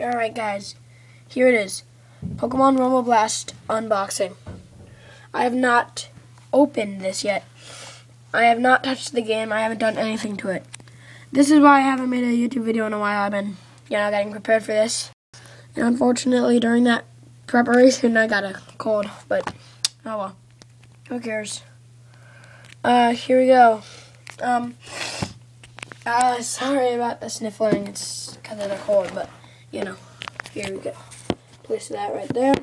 Alright guys, here it is. Pokemon Rumble Blast unboxing. I have not opened this yet. I have not touched the game. I haven't done anything to it. This is why I haven't made a YouTube video in a while. I've been, you know, getting prepared for this. And unfortunately, during that preparation, I got a cold. But, oh well. Who cares? Uh, here we go. Um, uh, sorry about the sniffling. It's because of the cold, but you know, here we go. Place that right there.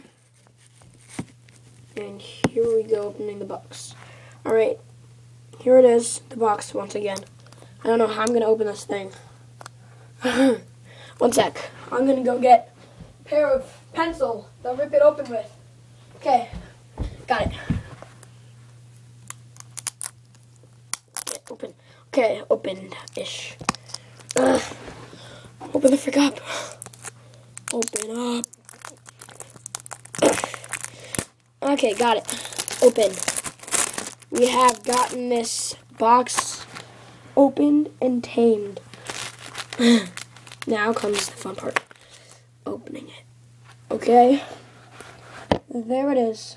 And here we go, opening the box. Alright, here it is, the box once again. I don't know how I'm going to open this thing. One sec. I'm going to go get a pair of pencil to rip it open with. Okay, got it. Open. Okay, opened-ish. Open the frick up. Open up. Okay, got it. Open. We have gotten this box opened and tamed. now comes the fun part. Opening it. Okay. There it is.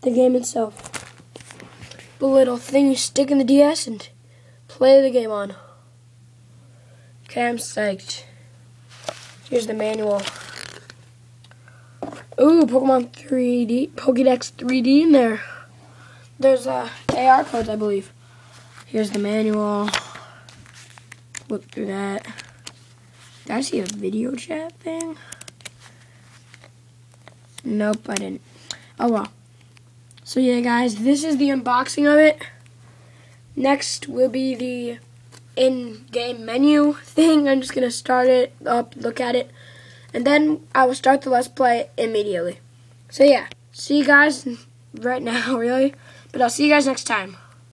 The game itself. The little thing you stick in the DS and play the game on. Okay, I'm psyched. Here's the manual. Ooh, Pokemon 3D, Pokedex 3D in there. There's uh, AR codes, I believe. Here's the manual. Look through that. Did I see a video chat thing? Nope, I didn't. Oh well. So yeah, guys, this is the unboxing of it. Next will be the in-game menu thing. I'm just to start it up, look at it, and then I will start the Let's Play immediately. So yeah, see you guys right now, really. But I'll see you guys next time.